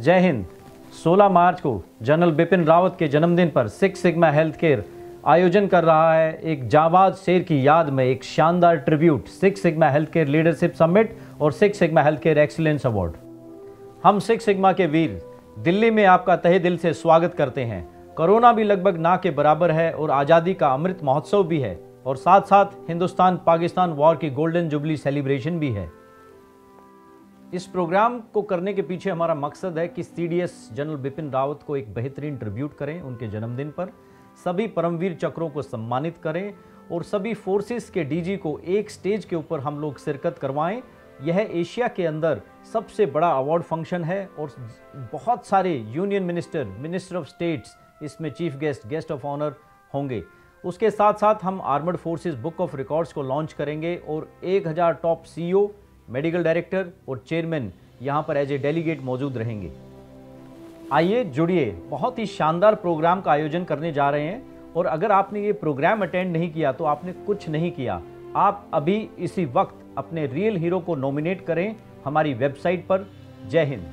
जय हिंद। 16 मार्च को जनरल बिपिन रावत के जन्मदिन पर सिक्स सिग्मा हेल्थ केयर आयोजन कर रहा है। एक जाबाज शेर की याद में एक शानदार tribute six sigma health care leadership summit और six sigma health care excellence award. हम सिक्स सिग्मा के वीर दिल्ली में आपका तहे दिल से स्वागत करते हैं। कोरोना भी लगभग ना के बराबर है और आज़ादी का अमृत महोत्सव भी है और साथ साथ हिंदुस्तान पाकिस्तान वॉर की गोल्डन जुबली सेलिब्रेशन भी है। इस प्रोग्राम को करने के पीछे हमारा मकसद है कि सीडीएस जनरल बिपिन रावत को एक बेहतरीन ट्रिब्यूट करें उनके जन्मदिन पर। सभी परमवीर चक्रों को सम्मानित करें और सभी फोर्सेस के डीजी को एक स्टेज के ऊपर हम लोग शिरकत करवाएँ। यह एशिया के अंदर सबसे बड़ा अवार्ड फ़ंक्शन है और बहुत सारे union minister minister of states, इसमें chief guest guest of honour होंगे। उसके साथ साथ हम armed forces book of records को लॉन्च करेंगे और 1000 टॉप सीईओ मेडिकल डायरेक्टर और चेयरमैन यहाँ पर एज ए डेलीगेट मौजूद रहेंगे। आइए जुड़िए, बहुत ही शानदार प्रोग्राम का आयोजन करने जा रहे हैं और अगर आपने ये प्रोग्राम अटेंड नहीं किया तो आपने कुछ नहीं किया। आप अभी इसी वक्त अपने रियल हीरो को नॉमिनेट करें हमारी वेबसाइट पर। जय हिंद।